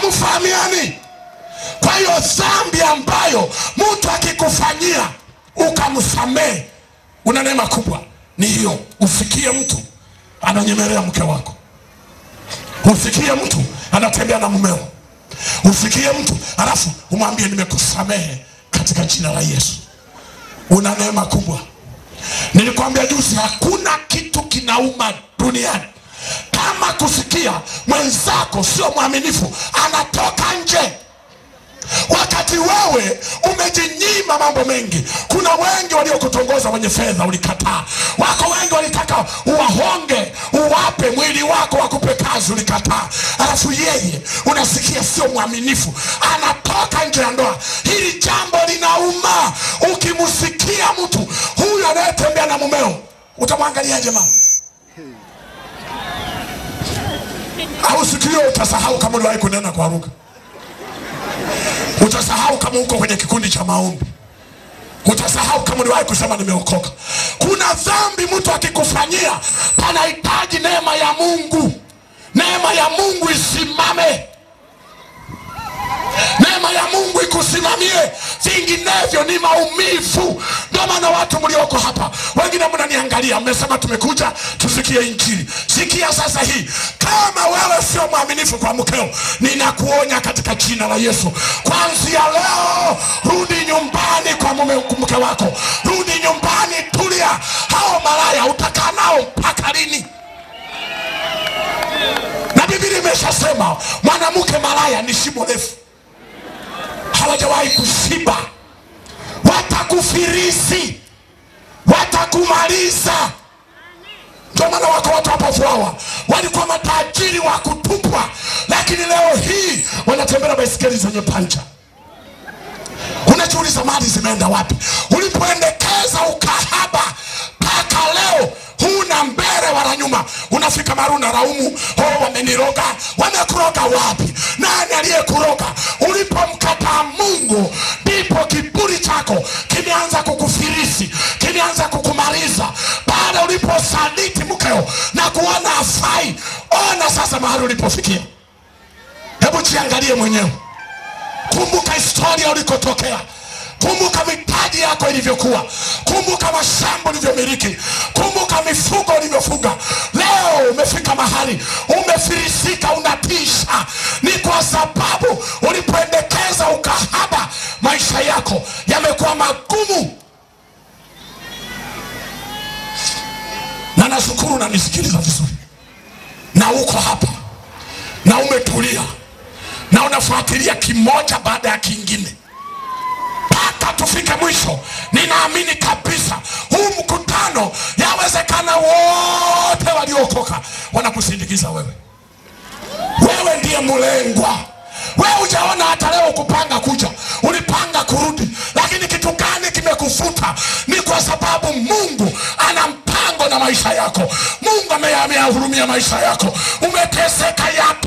hamfahamiani. Kwa hiyo dhambi ambayo mtu akikufanyia ukamsamehe una neema kubwa ni hiyo usikie mtu ananyemelea mke wako. Usikie mtu anatembea na mumeo. Usikie mtu alafu umwambie nimekusamehe katika jina la yesu. Una neema kubwa. Nilikwambia juzi hakuna kitu kinauma duniani kama kusikia mwenzako sio mwaminifu anatoka nje. Wakati wewe umejinyima mambo mengi kuna wengi waliokutongoza wenye fedha ulikataa. Wako wengi walitaka uwahonge uwape mwili wako wakupe kazi ulikataa. Alafu yeye unasikia sio mwaminifu anatoka nje ya ndoa. Hili jambo linauma. Ukimusikia mtu huyu anayetembea na mumeo utamwangaliaje mama au siku hiyo utasahau kama uliwahi kunena kwa lugha. Utasahau kama uko kwenye kikundi cha maombi. Utasahau kama uliwahi kusema nimeokoka. Kuna dhambi mtu akikufanyia panahitaji neema ya mungu. Neema ya mungu isimame. Neema ya mungu ikusimamie. Vinginevyo ni maumivu. Ndio maana watu mlioko hapa wengine mnaniangalia mmesema tumekuja tusikie injili. Sikia sasa hii. Kama sio mwaminifu kwa mkeo. Ninakuonya katika jina la yesu. Kwanzia leo rudi nyumbani kwa mume mke wako. Rudi nyumbani tulia. Hao malaya utakaa nao mpaka lini? Na biblia imeshasema mwanamke malaya ni shimo refu. Hawajawahi kushiba. Watakufirisi. Watakumaliza ndio maana wako watu hapa furawa walikuwa matajiri wa kutupwa. Lakini leo hii wanatembea baisikeli zenye pancha unajiuliza mali zimeenda wapi? Ulipoendekeza ukahaba mpaka leo huna mbele wala nyuma. Unafika maru na raumu oh, wameniroga. Wamekuroga wapi? Nani aliyekuroga? Ulipomkataa mungu ndipo kiburi chako kimeanza sasa mahali ulipofikia. Hebu jiangalie mwenyewe. Kumbuka historia ulikotokea. Kumbuka mitaji yako ilivyokuwa. Kumbuka mashamba ulivyomiliki. Kumbuka mifugo ulivyofuga. Leo umefika mahali. Umefirisika unatisha umetulia na unafuatilia kimoja baada ya kingine mpaka tufike mwisho. Ninaamini kabisa huu mkutano yawezekana wote waliokoka wanakusindikiza wewe. Wewe ndiye mlengwa wewe hujaona hata leo kupanga kuja. Ulipanga kurudi. Lakini kitu gani kimekufuta? Ni kwa sababu mungu ana mpango na maisha yako. Mungu ame- ameyahurumia maisha yako. Umeteseka yatosha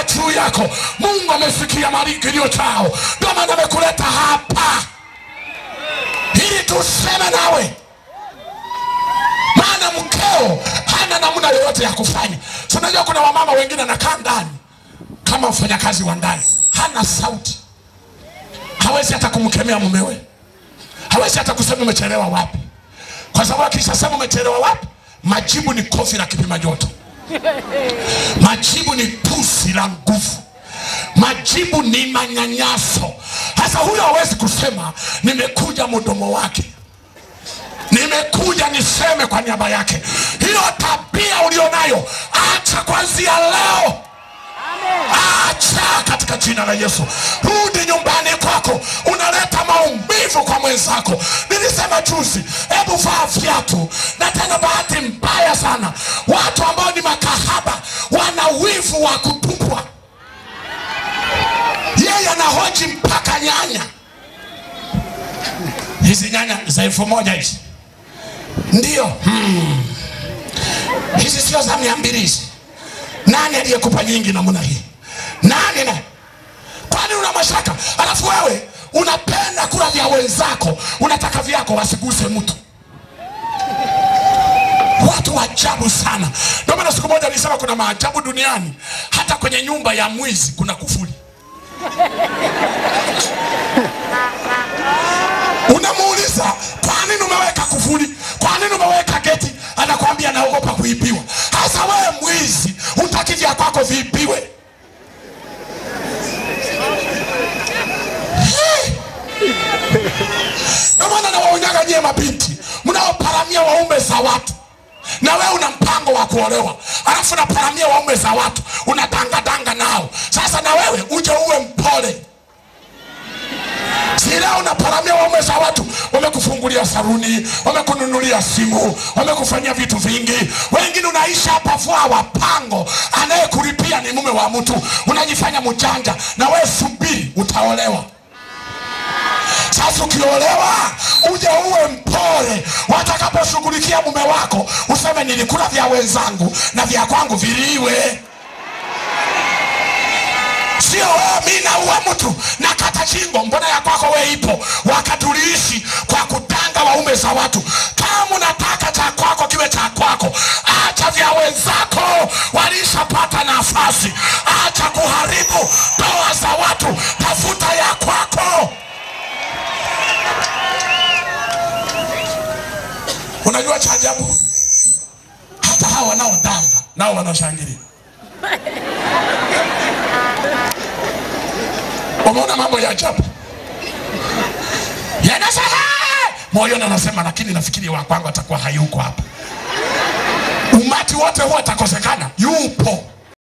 wamelia juu yako. Mungu amesikia kilio chao. Ndio maana amekuleta hapa. Ili tuseme nawe. Maana mkeo hana namna yoyote ya kufanya. Si kuna wamama wengine anakaa ndani. Kama mfanyakazi wa ndani. Hana sauti. Hawezi hata kumkemea mumewe hawezi hata kusema umechelewa wapi. Kwa sababu akishasema umechelewa wapi majibu ni kofi la kipima joto. Majibu ni la nguvu. Majibu ni manyanyaso. Hasa huyo hawezi kusema nimekuja mdomo wake. Nimekuja niseme kwa niaba yake. Hiyo tabia ulionayo acha kwanzia leo. Acha katika jina la yesu. Rudi nyumbani kwako. Unaleta maumivu kwa mwenzako. Nilisema juzi hebu vaa viatu. Na tena bahati mbaya sana watu ambao ni makahaba wana wivu wa kutupwa anahoji mpaka nyanya. Hizi nyanya za elfu moja hizi. Ndio. Hmm. hizi sio za mia mbili hizi. Nani aliyekupa nyingi namna hii? Nani na? Kwani una mashaka? Alafu wewe unapenda kula vya wenzako unataka vyako wasiguse mtu. Watu wajabu ajabu sana. Ndio maana siku moja nilisema kuna maajabu duniani. Hata kwenye nyumba ya mwizi kuna kufuli. Hutaki vya kwako viibiwe. Ndio maana nawaonyaga nyie mabinti mnaoparamia waume za watu, na wewe una mpango wa kuolewa, alafu unaparamia waume za watu, unadangadanga nao. Sasa na wewe uje uwe mpole si leo unaparamia waume za watu, wamekufungulia saruni, wamekununulia simu, wamekufanyia vitu vingi. Wengine unaisha hapa vua wapango, anayekulipia ni mume wa mtu, unajifanya mjanja, na wewe subiri, utaolewa. Sasa ukiolewa uje uwe mpole, watakaposhughulikia mume wako useme nilikula vya wenzangu na vya kwangu viliwe. Sio wewe, mi naua mtu na kata shingo, mbona ya kwako we ipo? Wakati uliishi kwa kutanga waume za watu. Kama unataka cha kwako kiwe cha kwako, acha vya wenzako, walishapata nafasi. Acha kuharibu ndoa za watu, tafuta ya kwako. Unajua cha ajabu, hata hawa wanaodanga nao wanashangilia. Umeona mambo ya ajabu. Yanasema moyoni, anasema lakini nafikiri wa kwangu atakuwa hayuko hapa. Umati wote huwa atakosekana, yupo